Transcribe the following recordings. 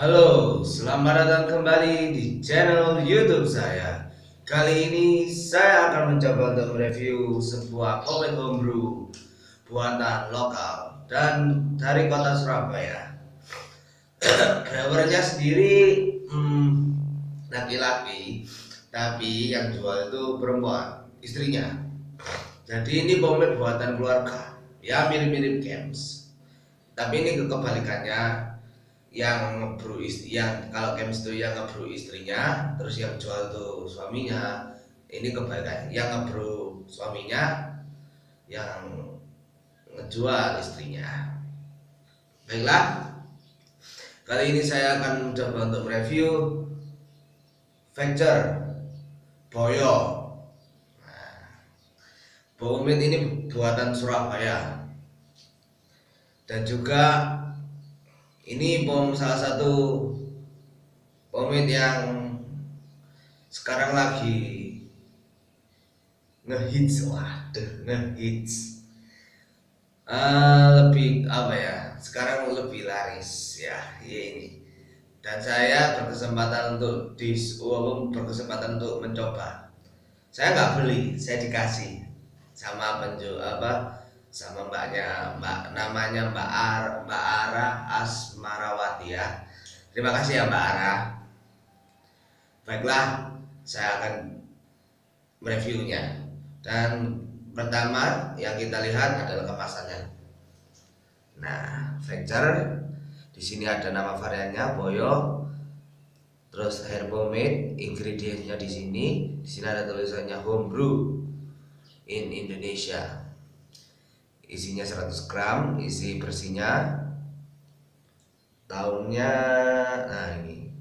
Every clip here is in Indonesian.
Halo, selamat datang kembali di channel YouTube saya. Kali ini saya akan mencoba untuk mereview sebuah kopi homebrew buatan lokal dan dari kota Surabaya. Brewernya sendiri hmm, laki-laki, tapi yang jual itu perempuan, istrinya. Jadi ini pomade buatan keluarga, ya mirip-mirip games. Tapi ini kebalikannya, yang ngebrew istri yang kalau itu yang ngebrew istrinya terus yang jual tuh suaminya ini kebalikan yang ngebrew suaminya yang ngejual istrinya. Baiklah kali ini saya akan mencoba untuk review Venture Boyo. Nah, ini buatan Surabaya. Dan juga ini pom salah satu pomade yang sekarang lagi ngehits waduh ngehits. Uh, lebih apa ya sekarang lebih laris ya, ya ini. Dan saya berkesempatan untuk di walaupun berkesempatan untuk mencoba. Saya nggak beli saya dikasih sama penjual apa sama mbaknya mbak namanya mbak Ar mbak Ara Asmarawati ya terima kasih ya mbak Ara. Baiklah saya akan mereviewnya dan pertama yang kita lihat adalah kemasannya. Nah Venture di sini ada nama variannya Boyo. Terus hair pomade ingredientnya di sini. Di sini ada tulisannya homebrew in Indonesia isinya 100 gram isi bersihnya tahunnya nah ini.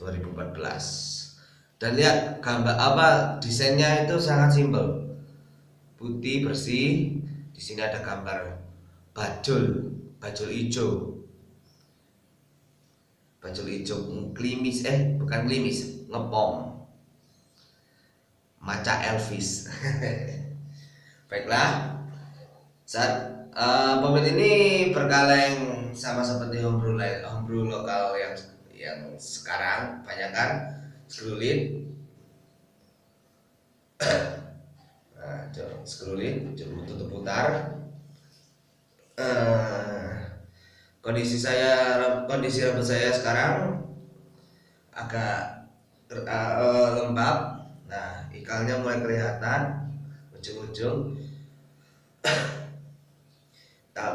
2014 dan lihat gambar apa desainnya itu sangat simpel. Putih bersih di sini ada gambar bajul bajul hijau. Bajul hijau klimis eh bukan klimis ngepom. Maca Elvis Baiklah, saat uh, ini berkaleng sama seperti homebrew homebrew lokal yang yang sekarang banyak kan scrolling nah, scrolling coba tutup putar uh, kondisi saya kondisi rambut saya sekarang agak uh, lembab. Nah ikalnya mulai kelihatan ujung-ujung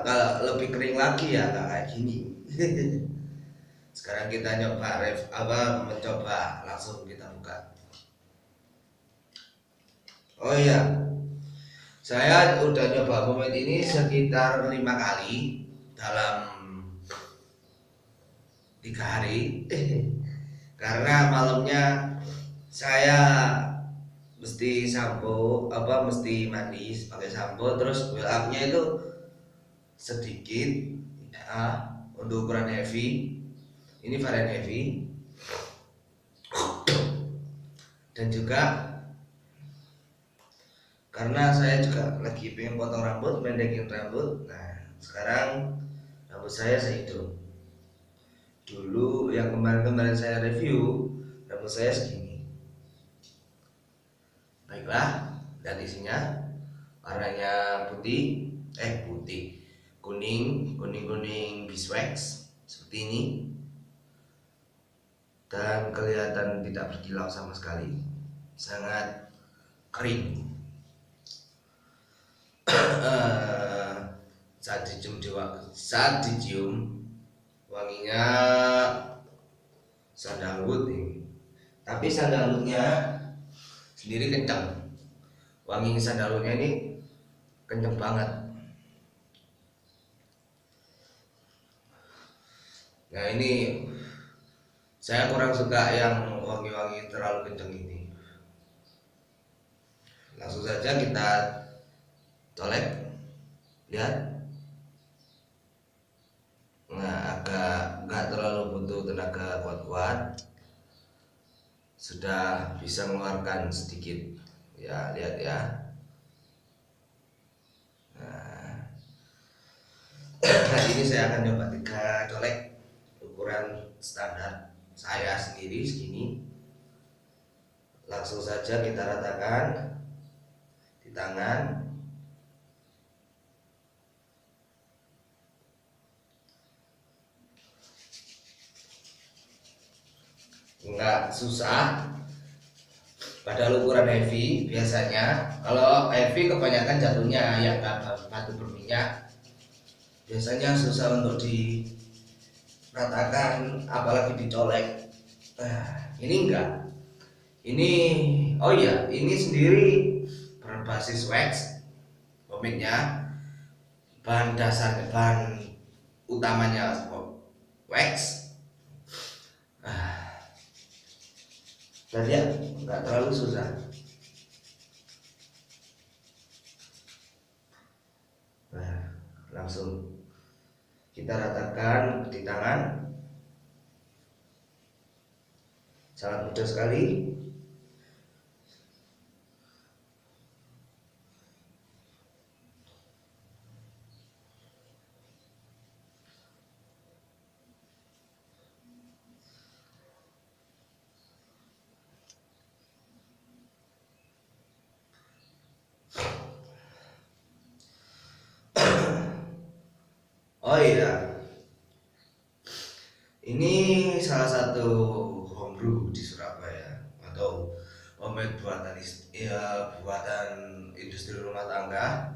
kalau lebih kering lagi ya kayak gini. Sekarang kita nyoba ref apa mencoba langsung kita buka. Oh iya. Saya udah nyoba pomade ini sekitar lima kali dalam tiga hari. Karena malamnya saya mesti sampo apa mesti mandi pakai sampo terus build upnya itu sedikit ya untuk ukuran heavy. Ini varian heavy. Dan juga karena saya juga lagi pengen potong rambut pendekin rambut nah sekarang rambut saya sehitung dulu yang kemarin-kemarin saya review rambut saya segini baiklah dan isinya warnanya putih eh putih kuning kuning kuning beeswax seperti ini. Dan kelihatan tidak berkilau sama sekali sangat kering. Saat dicium saat dicium wanginya sandalwood tapi sandalwoodnya sendiri kencang wangi sandalwoodnya ini kencang banget. Nah ini saya kurang suka yang wangi-wangi terlalu kencang ini. Langsung saja kita colek lihat. Nah agak nggak terlalu butuh tenaga kuat-kuat. Sudah bisa mengeluarkan sedikit ya lihat ya. Nah, ini saya akan coba tiga colek ukuran standar saya sendiri segini. Langsung saja kita ratakan di tangan. Nggak susah pada ukuran heavy biasanya. Kalau heavy kebanyakan jatuhnya ya batu berminyak. Biasanya susah untuk diratakan apalagi dicolek. Nah, ini enggak. Ini oh iya ini sendiri berbasis wax komitnya bahan dasar bahan utamanya wax dan ya nggak terlalu susah. Nah langsung kita ratakan di tangan. Sangat mudah sekali Oh iya, ini salah satu homebrew di Surabaya atau homemade buatan ya buatan industri rumah tangga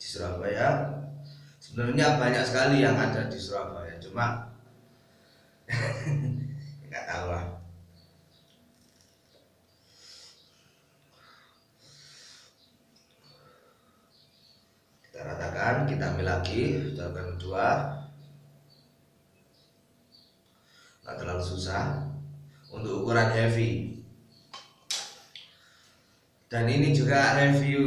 di Surabaya. Sebenarnya banyak sekali yang ada di Surabaya, cuma nggak tahu lah. Kita ratakan kita ambil lagi jawaban kedua. Nggak terlalu susah. Untuk ukuran heavy. Dan ini juga review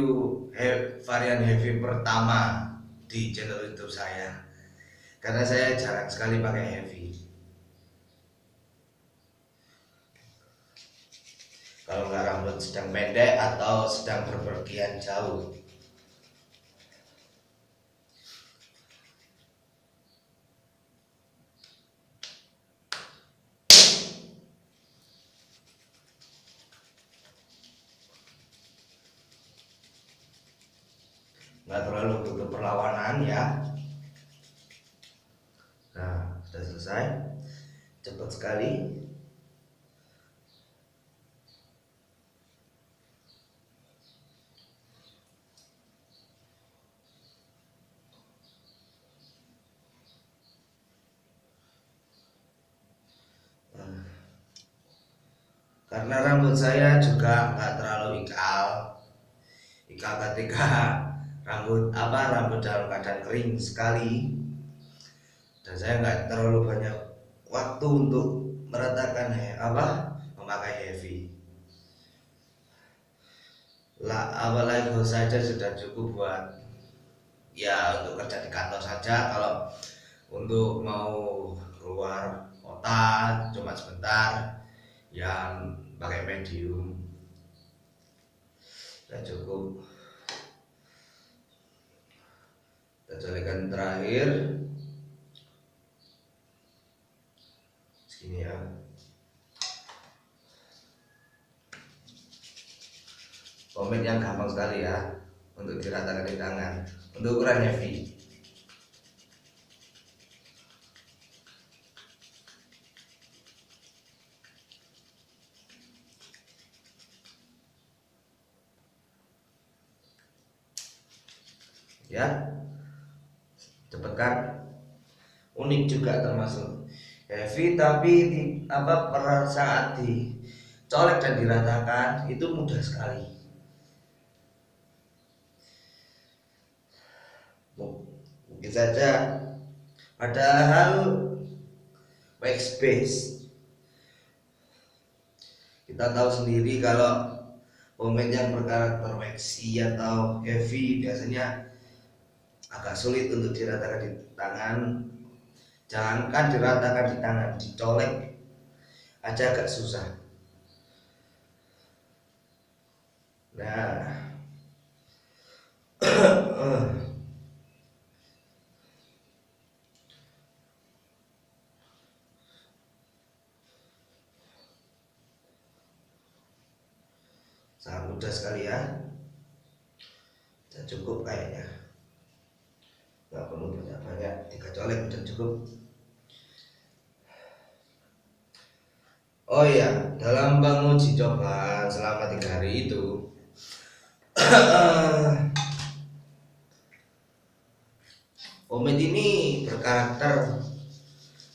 he, varian heavy pertama di channel youtube saya. Karena saya jarang sekali pakai heavy. Kalau nggak rambut sedang pendek atau sedang berpergian jauh nggak terlalu butuh perlawanan ya nah sudah selesai cepat sekali nah, karena rambut saya juga nggak terlalu ikal. Ikal ketika rambut apa rambut dalam keadaan kering sekali. Dan saya nggak terlalu banyak waktu untuk meratakan apa memakai heavy. Lah apalagi saja sudah cukup buat ya untuk kerja di kantor saja. Kalau untuk mau keluar kota cuma sebentar yang pakai medium. Sudah cukup. Kita terakhir. Segini ya. Komen yang gampang sekali ya untuk diratakan di tangan. Untuk ukuran heavy ya. Cepet kan unik juga termasuk heavy tapi di, apa per saat dicolek dan diratakan itu mudah sekali. Mungkin saja padahal workspace kita tahu sendiri kalau pemain yang berkarakter waxy atau heavy biasanya agak sulit untuk diratakan di tangan. Jangankan diratakan di tangan dicolek. Aja agak susah. Nah. Sangat mudah sekali ya. Sudah cukup kayaknya nggak perlu banyak-banyak tiga colek udah cukup Oh iya, dalam menguji coba selama tiga hari itu Omid ini berkarakter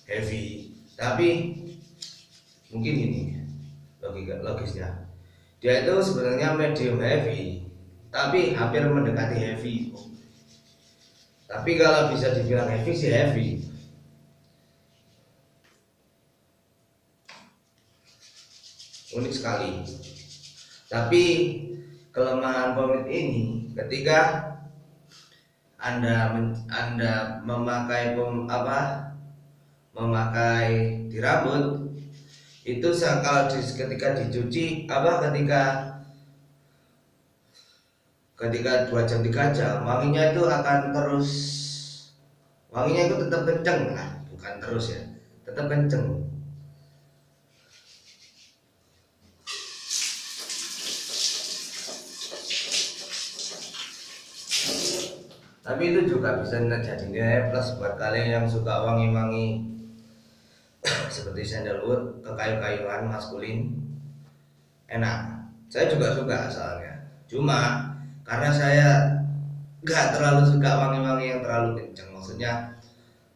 heavy, tapi mungkin ini logika logisnya. Dia itu sebenarnya medium heavy, tapi hampir mendekati heavy. Tapi kalau bisa dibilang heavy sih heavy. Unik sekali. Tapi kelemahan pomade ini ketika anda anda memakai pem, apa memakai di rambut itu kalau di, ketika dicuci apa ketika ketika dua jam tiga jam wanginya itu akan terus wanginya itu tetap kenceng. Lah bukan terus ya tetap kenceng. Tapi itu juga bisa jadi nilai plus buat kalian yang suka wangi-wangi. Seperti sandalwood kekayu-kayuan maskulin. Enak. Saya juga suka soalnya. Cuma karena saya nggak terlalu suka wangi-wangi yang terlalu kenceng. Maksudnya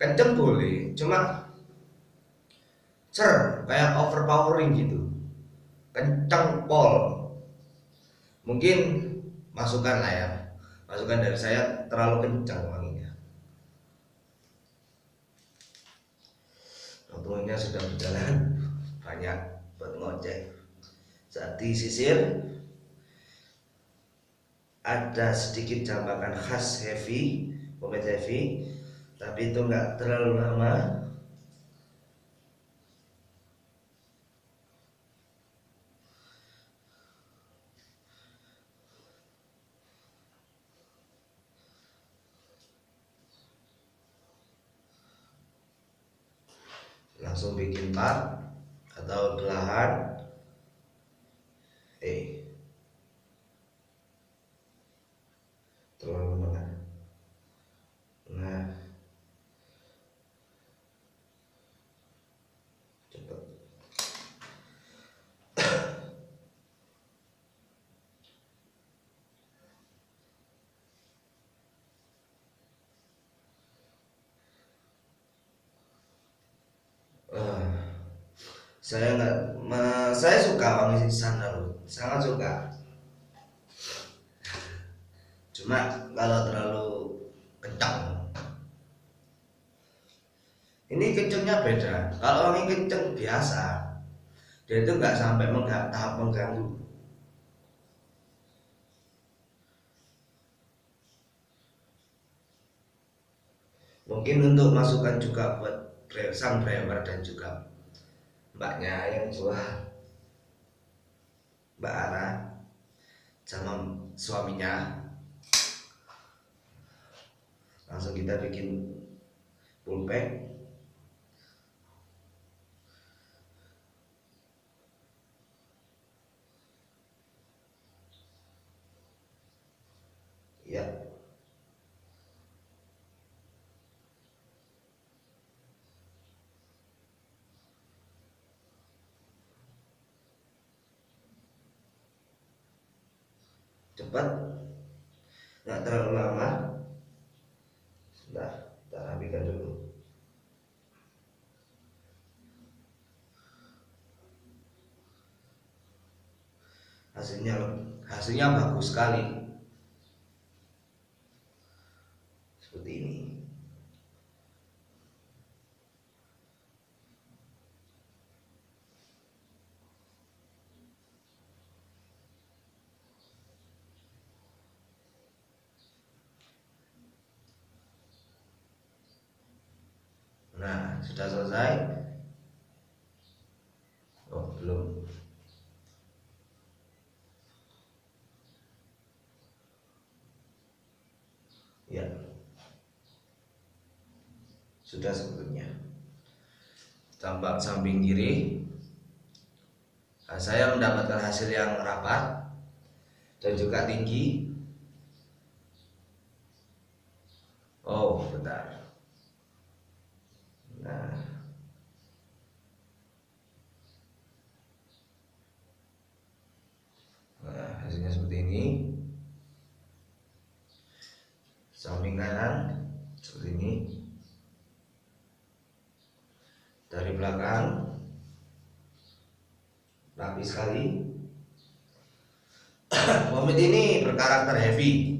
kenceng boleh cuma cer kayak overpowering gitu. Kenceng pol. Mungkin masukan lah ya. Masukan dari saya terlalu kencang wanginya. Untungnya sudah berjalan banyak buat ngoceh saat disisir ada sedikit jambakan khas heavy pomade heavy tapi itu enggak terlalu lama langsung bikin part atau belahan eh terlalu mana nah cepat saya nggak saya suka wangi sandal sangat suka. Cuma kalau terlalu kencang. Ini kencangnya beda. Kalau wangi kencang biasa dia itu nggak sampai menggak, tahap mengganggu. Mungkin untuk masukan juga buat sang driver dan juga mbaknya yang jual mbak Ana sama suaminya. Langsung kita bikin pulpen. Ya cepat. Nggak terlalu lama. Sudah kita rapikan dulu. Hasilnya hasilnya bagus sekali. Seperti ini Nah, sudah selesai? Oh, belum. Ya. Sudah sebetulnya. Tampak samping kiri. Nah, saya mendapatkan hasil yang rapat dan juga tinggi oh bentar nah. Nah hasilnya seperti ini. Samping kanan seperti ini. Dari belakang rapi sekali. Pomade ini berkarakter heavy.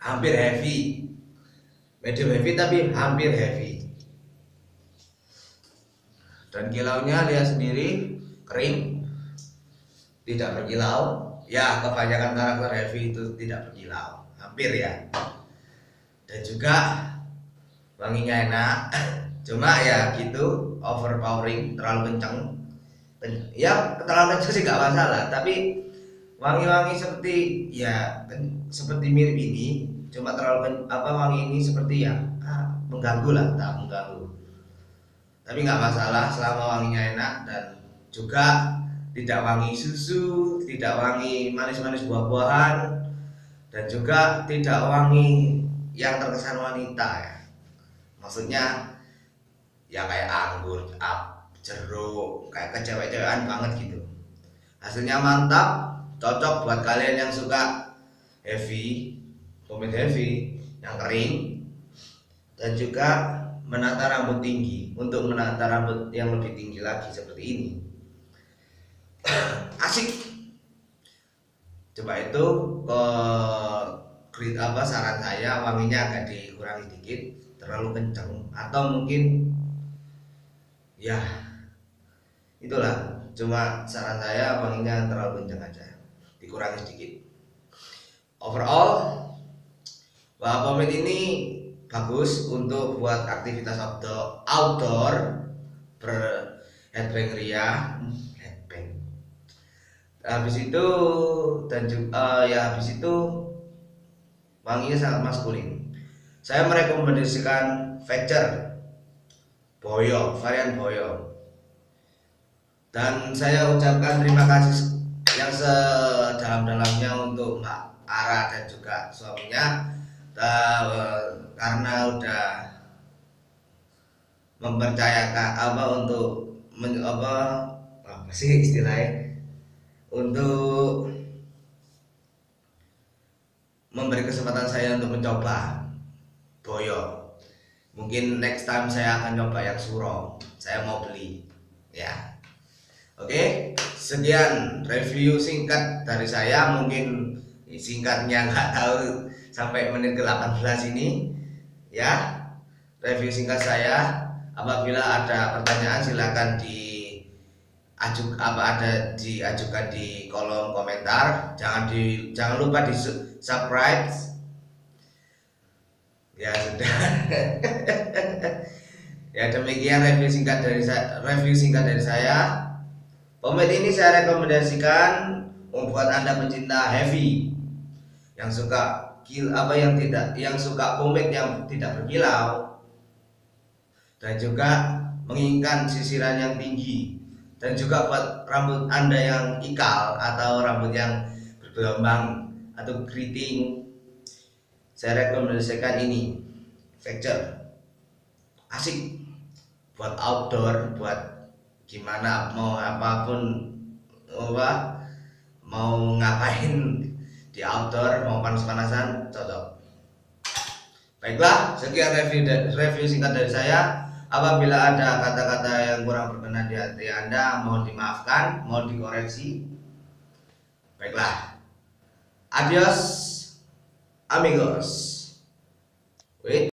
Hampir heavy. Medium heavy tapi hampir heavy dan kilaunya lihat sendiri kering tidak berkilau. Ya kebanyakan karakter heavy itu tidak berkilau. Hampir ya. Dan juga wanginya enak. Cuma ya gitu overpowering terlalu kencang ya terlalu kencang sih gak masalah. Tapi wangi-wangi seperti ya seperti mirip ini cuma terlalu apa wangi ini seperti ya ah, mengganggu lah tak mengganggu tapi nggak masalah selama wanginya enak dan juga tidak wangi susu tidak wangi manis-manis buah-buahan dan juga tidak wangi yang terkesan wanita ya. Maksudnya ya kayak anggur ap jeruk kayak kecewek-cewekan banget gitu. Hasilnya mantap cocok buat kalian yang suka heavy pomade heavy yang kering dan juga menata rambut tinggi untuk menata rambut yang lebih tinggi lagi seperti ini. Asik. Coba itu ke grid apa saran saya wanginya agak dikurangi dikit terlalu kencang atau mungkin ya itulah. Cuma saran saya wanginya terlalu kencang aja dikurangi sedikit. Overall bahwa pomade ini bagus untuk buat aktivitas outdoor, outdoor ber ria headbang. Habis itu dan juga uh, ya habis itu wanginya sangat maskulin. Saya merekomendasikan Factor Boyo varian Boyo. Dan saya ucapkan terima kasih yang sedalam-dalamnya untuk Mbak Ara dan juga suaminya karena udah mempercayakan apa untuk men, apa apa sih istilahnya? Untuk memberi kesempatan saya untuk mencoba boyo. Mungkin next time saya akan coba yang suro. Saya mau beli ya. Oke, sekian review singkat dari saya. Mungkin singkatnya nggak tahu sampai menit ke-18 ini. Ya, review singkat saya. Apabila ada pertanyaan silahkan di ajuk apa ada diajukan di kolom komentar. Jangan di jangan lupa di subscribe. Ya sudah. ya demikian review singkat dari saya review singkat dari saya Pomade ini saya rekomendasikan membuat Anda pencinta heavy yang suka apa yang tidak yang suka pomade yang tidak berkilau. Dan juga menginginkan sisiran yang tinggi. Dan juga buat rambut Anda yang ikal atau rambut yang bergelombang atau keriting. Saya rekomendasikan ini Factor asik. Buat outdoor buat gimana mau apa pun apa mau ngapain di outdoor mau panas-panasan cocok. Baiklah sekian review review singkat dari saya. Apabila ada kata-kata yang kurang berkenan di hati anda mohon dimaafkan mohon dikoreksi. Baiklah. Adios amigos. Wait.